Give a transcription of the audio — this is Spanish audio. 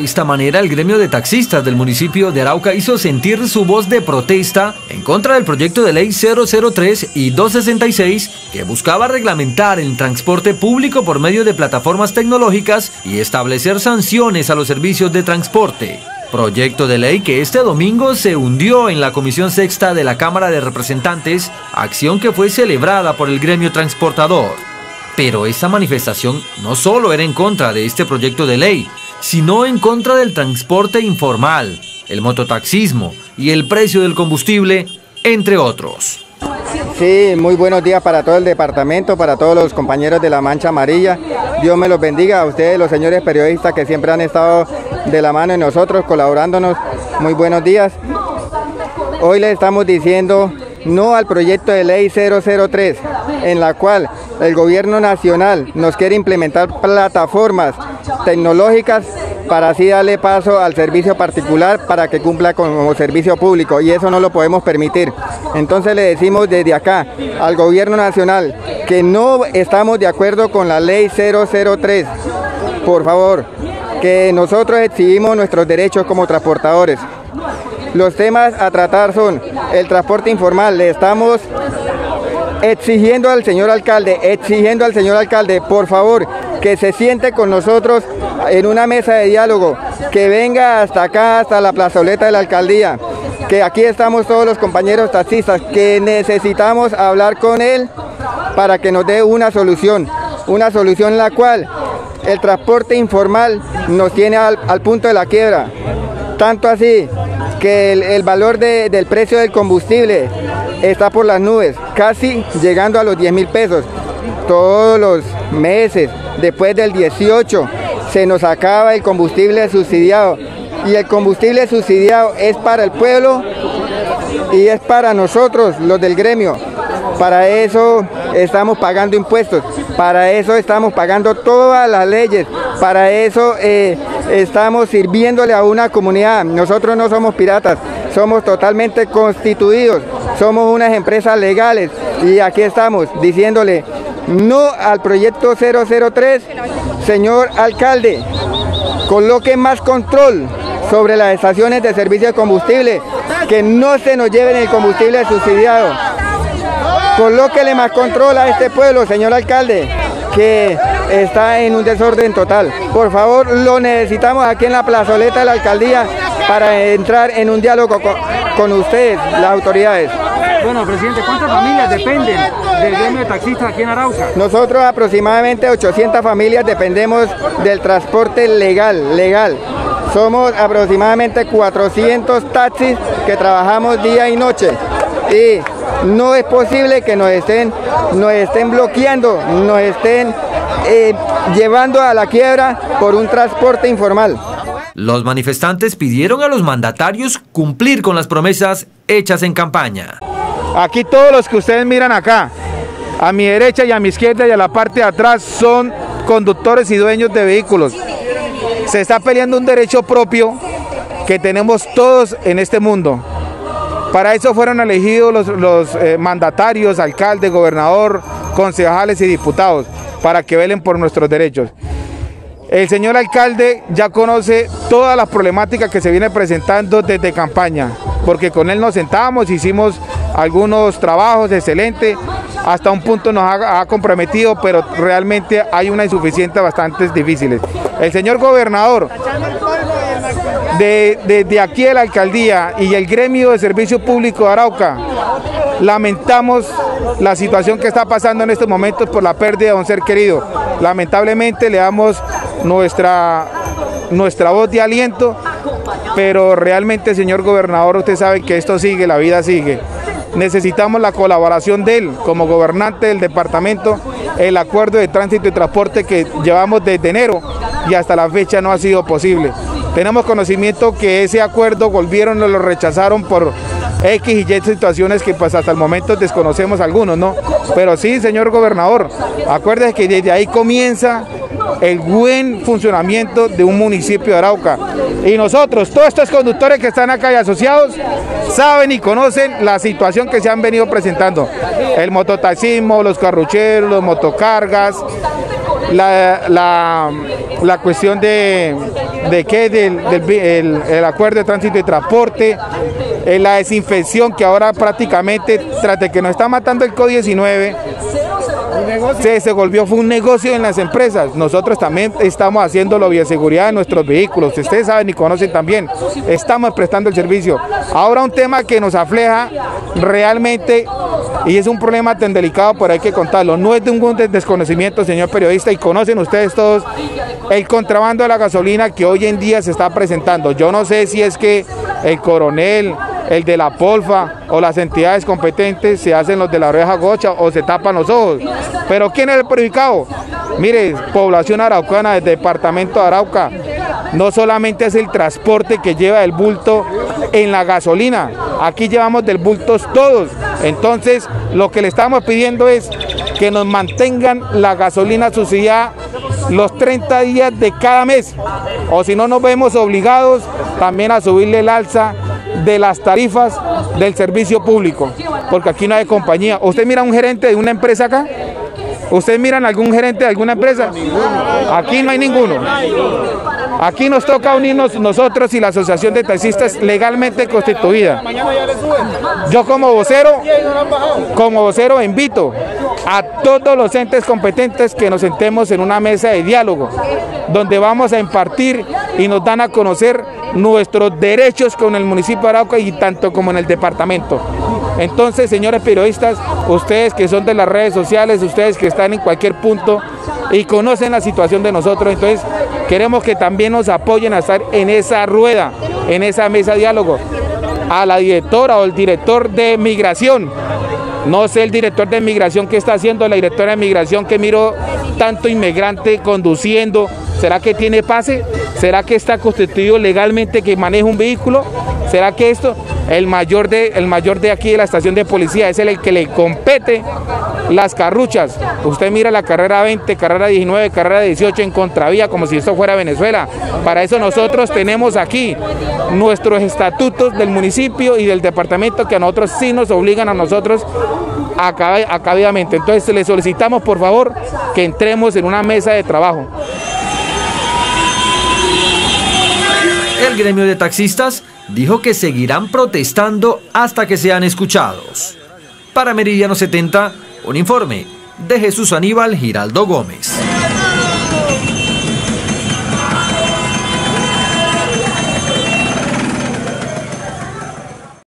De esta manera, el gremio de taxistas del municipio de Arauca hizo sentir su voz de protesta en contra del proyecto de ley 003 y 266 que buscaba reglamentar el transporte público por medio de plataformas tecnológicas y establecer sanciones a los servicios de transporte. Proyecto de ley que este domingo se hundió en la Comisión Sexta de la Cámara de Representantes, acción que fue celebrada por el gremio transportador. Pero esta manifestación no solo era en contra de este proyecto de ley, sino en contra del transporte informal, el mototaxismo y el precio del combustible, entre otros. Sí, muy buenos días para todo el departamento, para todos los compañeros de la Mancha Amarilla. Dios me los bendiga a ustedes, los señores periodistas que siempre han estado de la mano de nosotros, colaborándonos. Muy buenos días. Hoy les estamos diciendo no al proyecto de ley 003, en la cual el gobierno nacional nos quiere implementar plataformas tecnológicas para así darle paso al servicio particular para que cumpla como servicio público y eso no lo podemos permitir. Entonces le decimos desde acá al gobierno nacional que no estamos de acuerdo con la ley 003. Por favor, que nosotros exhibimos nuestros derechos como transportadores. Los temas a tratar son el transporte informal. Le estamos exigiendo al señor alcalde, exigiendo al señor alcalde, por favor, que se siente con nosotros en una mesa de diálogo, que venga hasta acá, hasta la plazoleta de la alcaldía, que aquí estamos todos los compañeros taxistas, que necesitamos hablar con él para que nos dé una solución, una solución en la cual el transporte informal nos tiene al, punto de la quiebra. Tanto así que el, valor del precio del combustible está por las nubes, casi llegando a los 10 mil pesos. Todos los meses, después del 18, se nos acaba el combustible subsidiado. Y el combustible subsidiado es para el pueblo y es para nosotros, los del gremio. Para eso estamos pagando impuestos, para eso estamos pagando todas las leyes, para eso eh, estamos sirviéndole a una comunidad. Nosotros no somos piratas, somos totalmente constituidos, somos unas empresas legales y aquí estamos diciéndole no al proyecto 003, señor alcalde, coloque más control sobre las estaciones de servicio de combustible, que no se nos lleven el combustible subsidiado. Colóquele más control a este pueblo, señor alcalde, que está en un desorden total. Por favor, lo necesitamos aquí en la plazoleta de la alcaldía para entrar en un diálogo con, ustedes, las autoridades. Bueno, presidente, ¿cuántas familias dependen del gremio de taxistas aquí en Arauca? Nosotros aproximadamente 800 familias dependemos del transporte legal, legal. Somos aproximadamente 400 taxis que trabajamos día y noche. Y no es posible que nos estén, nos estén bloqueando, nos estén eh, llevando a la quiebra por un transporte informal. Los manifestantes pidieron a los mandatarios cumplir con las promesas hechas en campaña. Aquí todos los que ustedes miran acá, a mi derecha y a mi izquierda y a la parte de atrás son conductores y dueños de vehículos. Se está peleando un derecho propio que tenemos todos en este mundo. Para eso fueron elegidos los, eh, mandatarios, alcalde, gobernador, concejales y diputados, para que velen por nuestros derechos. El señor alcalde ya conoce todas las problemáticas que se viene presentando desde campaña, porque con él nos sentamos, hicimos algunos trabajos excelentes, hasta un punto nos ha, comprometido, pero realmente hay una insuficiencia bastante difíciles. El señor gobernador de, aquí de la alcaldía y el gremio de servicio público de Arauca, lamentamos la situación que está pasando en estos momentos por la pérdida de un ser querido. Lamentablemente le damos nuestra, nuestra voz de aliento, pero realmente, señor gobernador, usted sabe que esto sigue, la vida sigue. Necesitamos la colaboración de él como gobernante del departamento, el acuerdo de tránsito y transporte que llevamos desde enero y hasta la fecha no ha sido posible. Tenemos conocimiento que ese acuerdo volvieron, lo rechazaron por X y Y situaciones que pues hasta el momento desconocemos algunos, ¿no? Pero sí, señor gobernador, acuérdese que desde ahí comienza el buen funcionamiento de un municipio de Arauca. Y nosotros, todos estos conductores que están acá y asociados, saben y conocen la situación que se han venido presentando. El mototaxismo, los carrucheros, los motocargas, la, la, cuestión de, de qué, del, el, acuerdo de tránsito y transporte, eh, la desinfección que ahora prácticamente, tras de que nos está matando el COVID-19, se, se volvió fue un negocio en las empresas. Nosotros también estamos haciendo la bioseguridad de nuestros vehículos. Ustedes saben y conocen también. Estamos prestando el servicio. Ahora un tema que nos afleja realmente y es un problema tan delicado, pero hay que contarlo. No es de un desconocimiento, señor periodista, y conocen ustedes todos el contrabando de la gasolina que hoy en día se está presentando. Yo no sé si es que el coronel, el de la polfa o las entidades competentes se hacen los de la oreja gocha o se tapan los ojos. Pero ¿quién es el perjudicado? Mire, población araucana del departamento de Arauca, no solamente es el transporte que lleva el bulto en la gasolina, aquí llevamos del bultos todos. Entonces, lo que le estamos pidiendo es que nos mantengan la gasolina subsidiada los 30 días de cada mes, o si no nos vemos obligados también a subirle el alza de las tarifas del servicio público, porque aquí no hay compañía. ¿Usted mira un gerente de una empresa acá? ¿Usted miran algún gerente de alguna empresa? Aquí no hay ninguno. Aquí nos toca unirnos nosotros y la Asociación de Taxistas legalmente constituida. Yo como vocero, como vocero invito a todos los entes competentes que nos sentemos en una mesa de diálogo, donde vamos a impartir y nos dan a conocer nuestros derechos con el municipio de Arauca y tanto como en el departamento. Entonces, señores periodistas, ustedes que son de las redes sociales, ustedes que están en cualquier punto y conocen la situación de nosotros, entonces queremos que también nos apoyen a estar en esa rueda, en esa mesa de diálogo. A la directora o el director de migración, no sé el director de migración qué está haciendo, la directora de migración que miro tanto inmigrante conduciendo, ¿será que tiene pase? ¿Será que está constituido legalmente que maneja un vehículo? ¿Será que esto, el mayor de, el mayor de aquí de la estación de policía, es el que le compete las carruchas? Usted mira la carrera 20, carrera 19, carrera 18 en contravía, como si esto fuera Venezuela. Para eso nosotros tenemos aquí nuestros estatutos del municipio y del departamento que a nosotros sí nos obligan a nosotros acabadamente. Entonces le solicitamos por favor que entremos en una mesa de trabajo. El gremio de taxistas dijo que seguirán protestando hasta que sean escuchados. Para Meridiano 70, un informe de Jesús Aníbal Giraldo Gómez.